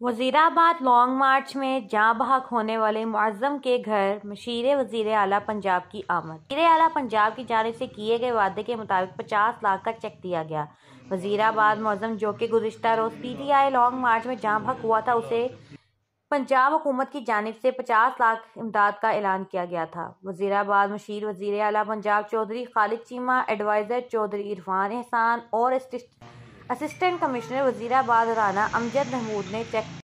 Wazirabad long march में जहाँ बहक होने वाले मुआजम के घर मशीर वज़ीर अला पंजाब की आमद। वज़ीर अला पंजाब की जानब से किए गए वादे के मुताबिक पचास लाख का चेक दिया गया। वजीराबाद मुआजम जो कि गुजशत रोज़ P T I long march में जहाँ बहक हुआ था, उसे पंजाब हुकूमत की जानब से पचास लाख इमदाद का ऐलान किया गया था। वजीराबाद मशीर वज़ीर अला पंजाब चौधरी खालिद चीमा, एडवाइज़र चौधरी इरफान एहसान और असिस्टेंट कमिश्नर वजीराबाद राना अमजद महमूद ने चेक